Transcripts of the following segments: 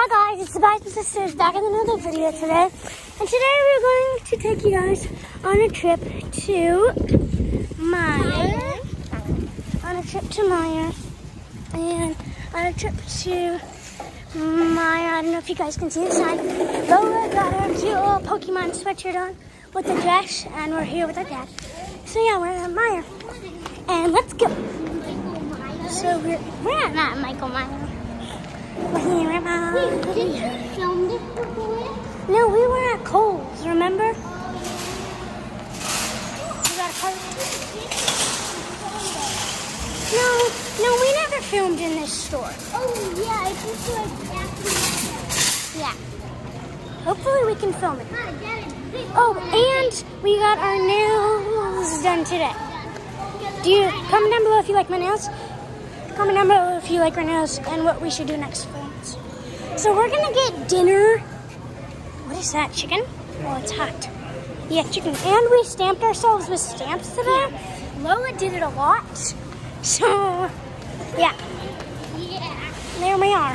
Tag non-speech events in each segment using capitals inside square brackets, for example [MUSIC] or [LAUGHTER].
Hi guys, it's the Bison Sisters back in another video today. And today we're going to take you guys on a trip to Meijer. On a trip to Meijer. And on a trip to Meijer. I don't know if you guys can see the sign. Lola got her cute little Pokemon sweatshirt on with the dress. And we're here with our dad. So yeah, we're at Meijer. And let's go. So we're, we're at Michael Meijer. We're here at Meijer. Wait, did you film this before? No, we were at Kohl's, remember? We got. No, no, we never filmed in this store. Oh, yeah, I think so. Exactly. Yeah. Hopefully we can film it. Hi, Dad, it's big. Oh, and we got our nails done today. Do you comment down below if you like my nails? Comment down below if you like our nails and what we should do next. So we're gonna get dinner. What is that, chicken? Oh, it's hot. Yeah, chicken. And we stamped ourselves with stamps today. Lola did it a lot. So, yeah, Yeah. there we are.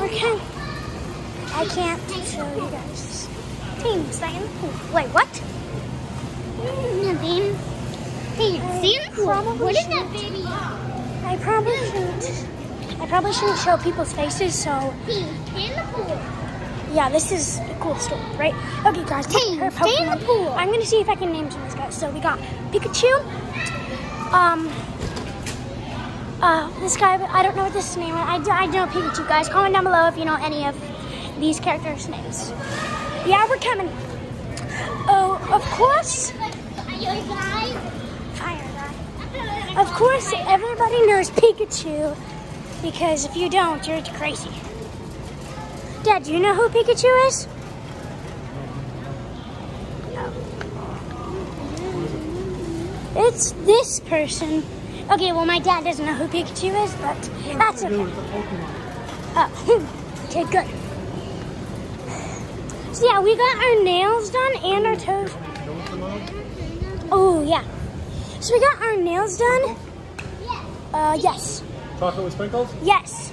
okay. I can't show you guys. Teams, that in the pool. Wait, what? Nothing. Hey, see in the pool. What is that baby? I probably shouldn't. I probably shouldn't show people's faces. So stay in the pool. yeah, this is a cool story, right? Okay, guys. Hey, her stay in the pool. I'm gonna see if I can name some of these guys. So we got Pikachu. Um. Uh, this guy, I don't know what this name is. I, I know Pikachu, guys. Comment down below if you know any of these characters' names. Yeah, we're coming. Oh, of course. Fire guy. Of course, everybody knows Pikachu because if you don't, you're crazy. Dad, do you know who Pikachu is? No. It's this person. Okay, well, my dad doesn't know who Pikachu is, but that's okay. Oh, [LAUGHS] okay, good. So yeah, we got our nails done and our toes. Oh yeah. So we got our nails done. Uh, yes, Chocolate with sprinkles? yes.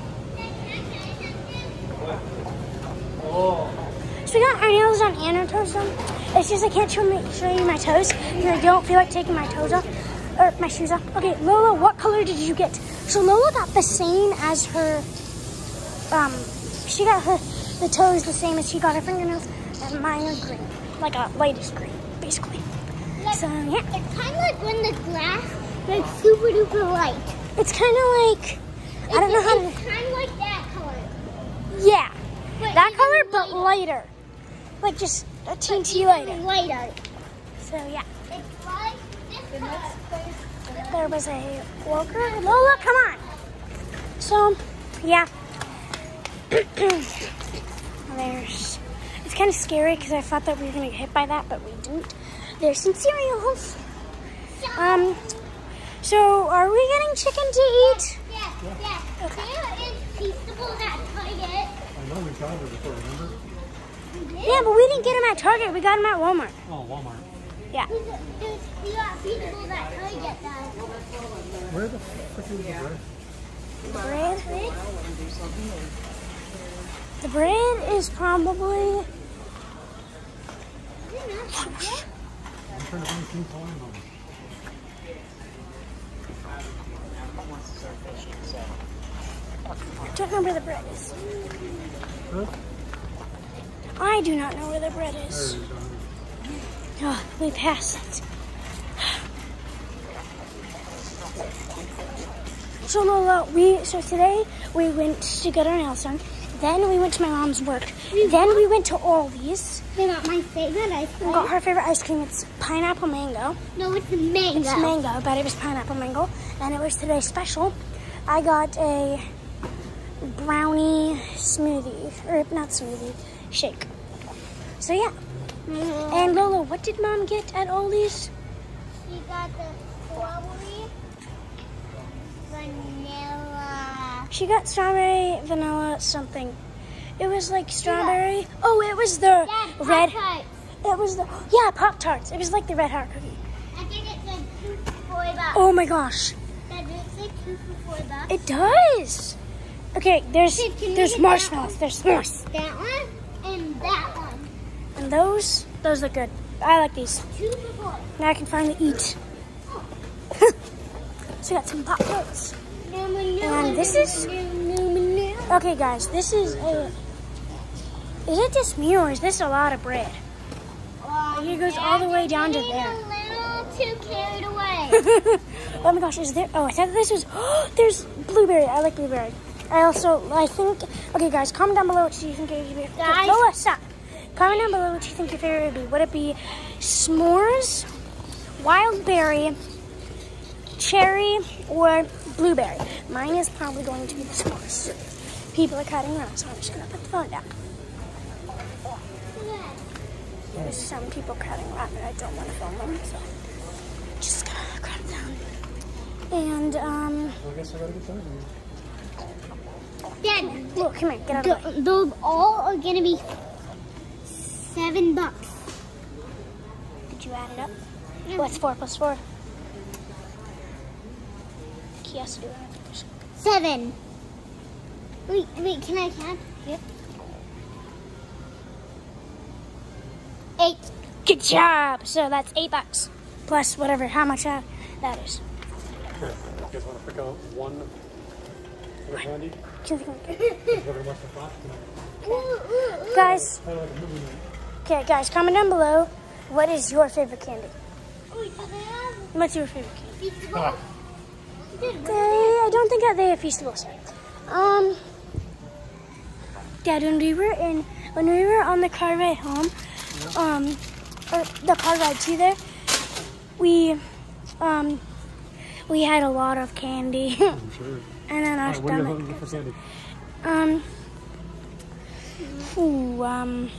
Oh. So we got our nails on and our toes done. It's just I can't show, me, show you my toes because I don't feel like taking my toes off or my shoes off. Okay, Lola, what color did you get? So Lola got the same as her. Um, she got her the toes the same as she got her fingernails, and mine are green, like a lightest green, basically. So yeah, It's kind of like when the glass like super duper light. It's kind of like I don't know how to. It's kind of like that color. Yeah, But that even color, but lighter. lighter, like just a teensy Even lighter. Lighter. So yeah. It's like this color. there was a walker. Lola, come on. So, yeah. [COUGHS] There's. It's kind of scary because I thought that we were gonna get hit by that, but we didn't. There's some cereals. Um. So, are we getting chicken to eat? Yeah, yeah. There is Feastables at Target. I know we found it before, remember? Yeah, but we didn't get them at Target. We got them at Walmart. Oh, Walmart. Yeah. There's, there's, we got Feastables at Target now. Where the frick is the bread? Bread. The bread is probably. I'm I don't know where the bread is. Huh? I do not know where the bread is. Oh, we passed it. So Lola, we so today we went to get our nails done. Then we went to my mom's work. Then we went to Aldi's. They got my favorite ice We cream. got her favorite ice cream. It's pineapple mango. No, it's mango. It's mango, but it was pineapple mango, and it was today's special. I got a brownie smoothie, or not smoothie, shake. So yeah. Mhm. And Lola, what did mom get at Aldi's? She got the strawberry, vanilla. She got strawberry, vanilla, something. It was like strawberry. Oh, it was the red. Pop-Tarts. It was the yeah Pop Tarts. It was like the red heart cookie. I think it said two for four bucks. Oh my gosh, it say two for four bucks? it does. Okay, there's Kid, there's marshmallows. There's s'mores. That one and that one. And those those look good. I like these. Now I can finally eat. [LAUGHS] so we got some pop tarts. And this is- Okay, guys, this is a. Is it just me or is this a lot of bread? It goes all the way down to there. A little too carried away. [LAUGHS] oh my gosh, is there? Oh, I thought this was. [GASPS] Oh, there's blueberry. I like blueberry. I also, I think. Okay, guys, comment down below what you think it would be. Guys. Stop. Comment down below what you think your favorite would be. Would it be s'mores, wild berry, cherry, or blueberry? Mine is probably going to be the s'mores. People are cutting around, so I'm just gonna put the phone down. There's some people crowding around, and I don't want to film them, so just gonna it down. And um, I guess I gotta get those. Dad, look, come here, get out of the those all are gonna be seven bucks. Did you add it up? What's four plus four? He has to do it. Seven. Wait, wait, can I count? Yep. Eight. Good job. So that's eight bucks plus whatever, how much uh, that is. Here, you guys want to pick out one little candy? Can you think of- Whatever much the flash tonight. Guys, Kind of like a movie night. okay, guys, comment down below. What is your favorite candy? Wait, can I have What's your favorite candy? these Ah, They, I don't think that they have feastables. Um, Dad, when we were in, when we were on the car ride home, um, or the car ride to there, we, um, we had a lot of candy, I'm [LAUGHS] sure. and then our Alright, what do you stomach. for candy? Um, ooh, um,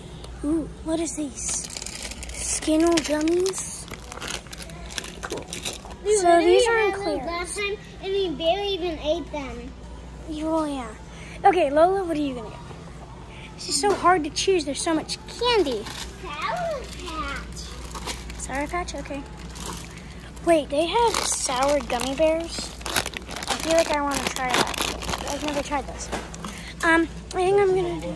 ooh, what is these? Skittle gummies. Cool. We So these are in had those clear. Last time, and we barely even ate them. Oh yeah. Okay, Lola, what are you gonna get? This is so hard to choose. There's so much candy. Sour Patch. Sour Patch, okay. Wait, they have sour gummy bears. I feel like I want to try that. I've never tried those. Um, I think I'm gonna do.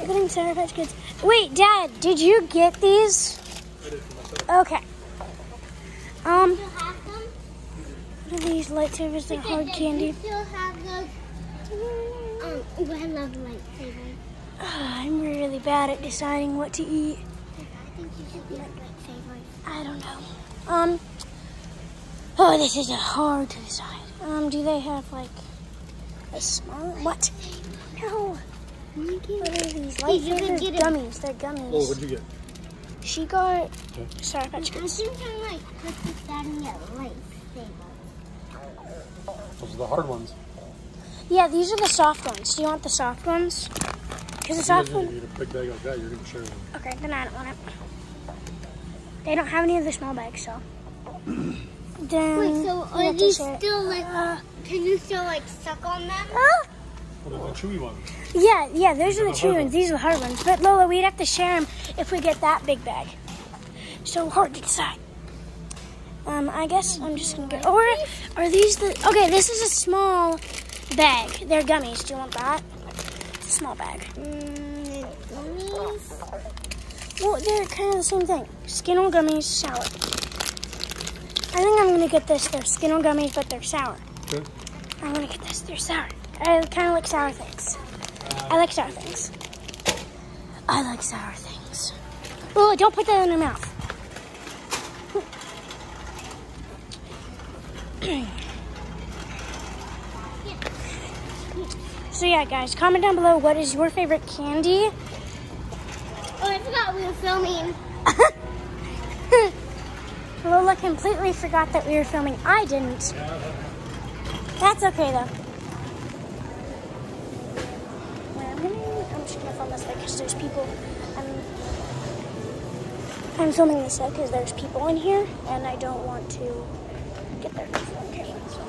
I'm getting Sour Patch Kids. Wait, Dad, did you get these? Okay. Um, what are these Life Savers? They're hard candy. Still have those? Um, I love Life Savers. [SIGHS] I'm really bad at deciding what to eat. I think you should be like Life Savers. I don't know. Um. Oh, this is hard to decide. Um, do they have like a small what? No. What are these? Hey, you can get gummies. They're gummies. Oh, what'd you get? She got Okay. Sour Patch I Kids. think I'm like put this down and get Life Savers. Those are the hard ones. Yeah, these are the soft ones. Do you want the soft ones? Because the You soft guys one. need a big bag like that. You're gonna share one. Okay, then I don't want it. They don't have any of the small bags, so. [CLEARS THROAT] Then Wait, so are have these still like? Uh, Can you still like suck on them? ah! What the chewy ones? Yeah, yeah, those are the the chewy hard ones. These are the hard ones. But Lola, we'd have to share them if we get that big bag. So hard to decide. Um, I guess I'm just gonna get. Or are these the? Okay, this is a small bag. They're gummies. Do you want that? It's a small bag. Mm, gummies. Well, they're kind of the same thing. Skittle gummies, sour. I think I'm gonna get this. They're Skittle gummies, but they're sour. Okay. I'm gonna get this. They're sour. I kind of like sour things. I like sour things. I like sour things. Oh, don't put that in your mouth. [CLEARS THROAT] so yeah, guys, comment down below what is your favorite candy. Forgot we were filming. [LAUGHS] Lola completely forgot that we were filming. I didn't. That's okay though. I'm, just gonna film this because there's people. I'm, filming this way because there's people in here and I don't want to get their camera, so.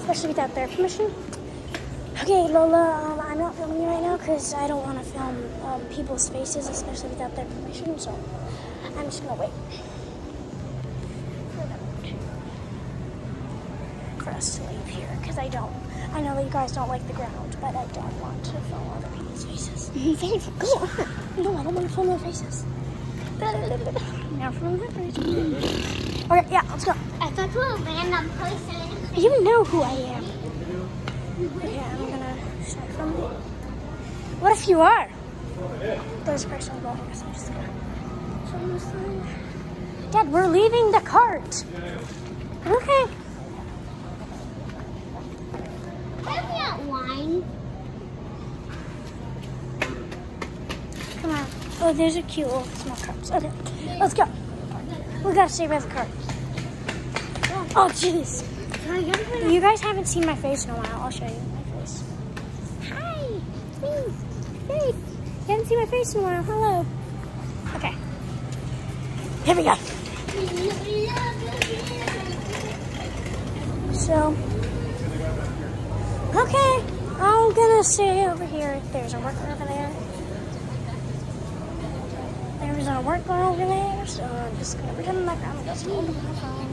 especially without their permission. Okay, Lola, um, I'm not filming you right now because I don't want to film um, people's faces, especially without their permission. So I'm just gonna wait. for them to- for us to leave here because I don't I know that you guys don't like the ground, but I don't want to film other people's faces. [LAUGHS] Babe, go on. No, I don't want to film their faces. [LAUGHS] Now film their faces. Okay, yeah, let's go. I thought you were a random person. You know who I am. Okay, I'm gonna start from What if you are? There's a person going. I guess I'm just gonna this. Dad, we're leaving the cart. Okay. Have that wine? Come on. Oh, there's a cute little small carts. Okay, let's go. We gotta stay by the cart. Oh, jeez. You guys haven't seen my face in a while. I'll show you my face. Hi. Please. Face. You haven't seen my face in a while. Hello. Okay. Here we go. So, okay. I'm gonna stay over here. There's a worker over there. There's a worker over there, so I'm just gonna pretend like I'm just holding my phone.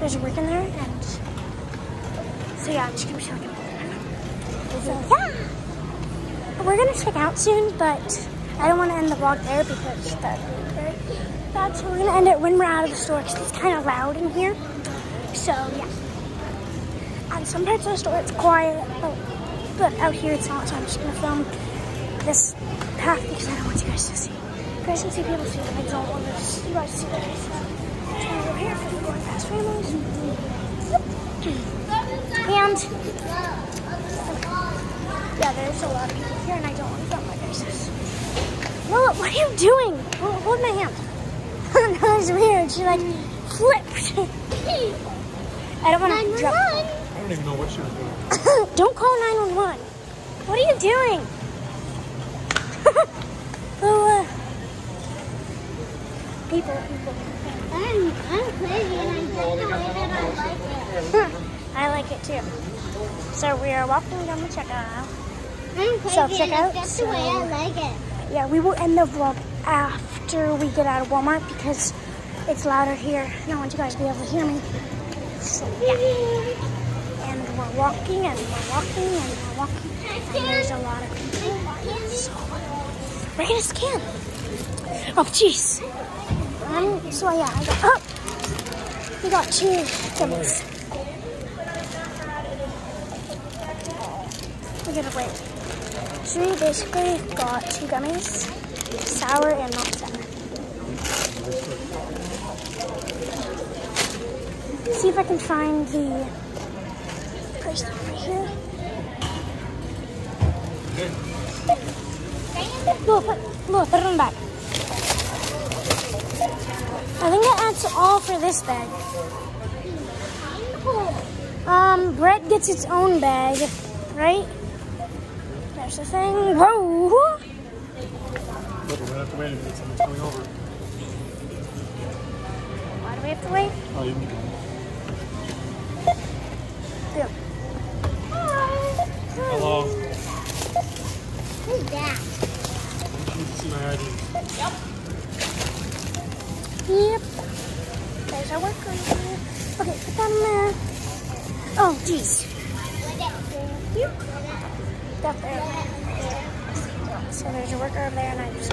There's a work in there, and so yeah, I'm just gonna be checking. So yeah, we're gonna check out soon, but I don't want to end the vlog there because very bad. So we're gonna end it when we're out of the store because it's kind of loud in here. So yeah, on some parts of the store it's quiet, but, but out here it's not. So I'm just gonna film this path because I don't want you guys to see. You guys can see people see, but I don't want to you guys to see their faces. And yeah, there's a lot of people here, and I don't want to film my faces. Lola, what are you doing? Hold, hold my hand. that was weird. She like flipped. I don't want to drop. I don't even know what she was doing. don't call 911. What are you doing? Lola. People, people. I'm, I'm crazy and I just the I like it. I like it too. So we are walking down the checkout aisle. I'm crazy Self-checkout, and that's the way I like it. Yeah, we will end the vlog after we get out of Walmart because it's louder here. and I don't want you guys to be able to hear me. So yeah. And we're walking and we're walking and we're walking. And there's a lot of people. So we're gonna scan. Oh jeez. So yeah, I got oh, we got two gummies. We're gonna wait. So we basically got two gummies, sour and not sour. See if I can find the tag right here. Look, put, put it on back. I think that's all for this bag. Um, Brett gets its own bag, right? There's the thing. Whoa! But we're gonna have to wait until someone's coming over. Why do we have to wait? Oh, you can Yeah. Hello. Who's that? You need see my ID. Yep. There's our worker. Okay, put that in there. Oh, jeez. That there. So there's a worker over there, and I'm just.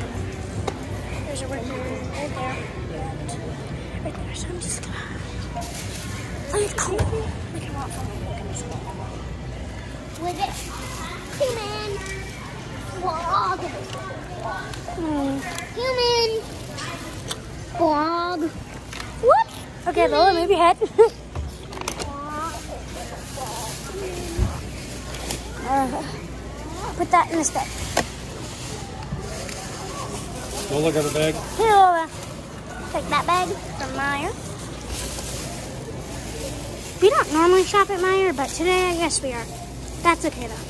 There's a worker right there. And right there. So I'm just gonna. Cool. From it. It human? Hmm. Human. Frog. Okay, Lola, move your head. [LAUGHS] uh, put that in this bag. Lola got a bag. Here, Lola. Take that bag from Meijer. We don't normally shop at Meijer, but today I guess we are. That's okay though.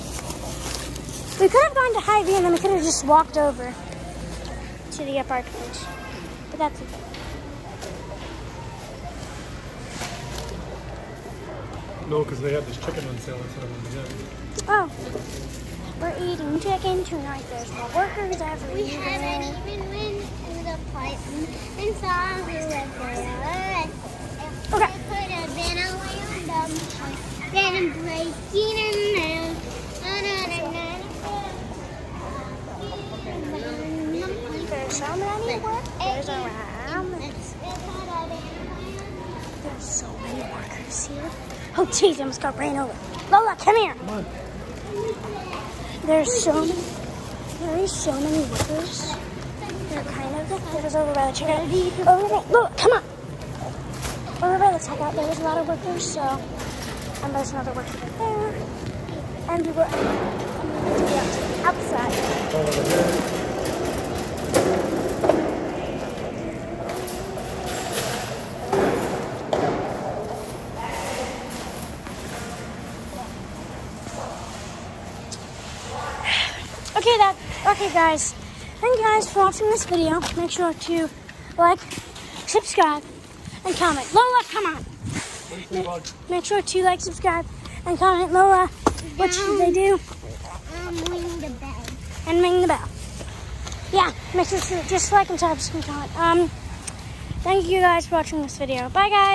We could have gone to Hy-Vee and then we could have just walked over to the apartment. But that's okay. No, because they had this chicken on sale. That's what I wanted to get. Oh, we're eating chicken tonight. There's more workers We everywhere. haven't even went to the apartment and saw who was there. Okay. It could have been a window. um, then breaking in there. There's so many workers around. There's so many workers here. Oh, jeez, I almost got ran over. Lola, come here. Come. There's so many, there's so many workers. They're kind of, there's over by the checkout. Over there, look, come on. Over by the checkout, there's a lot of workers, so, and there's another worker right there. And we were outside. All over here. Okay, that, okay guys. Thank you guys for watching this video. Make sure to like, subscribe, and comment. Lola, come on. Make sure to like, subscribe, and comment. Lola, what should they do? Um, ring the bell. And ring the bell. Yeah, make sure to just like and subscribe and comment. Um, thank you guys for watching this video. Bye, guys.